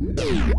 you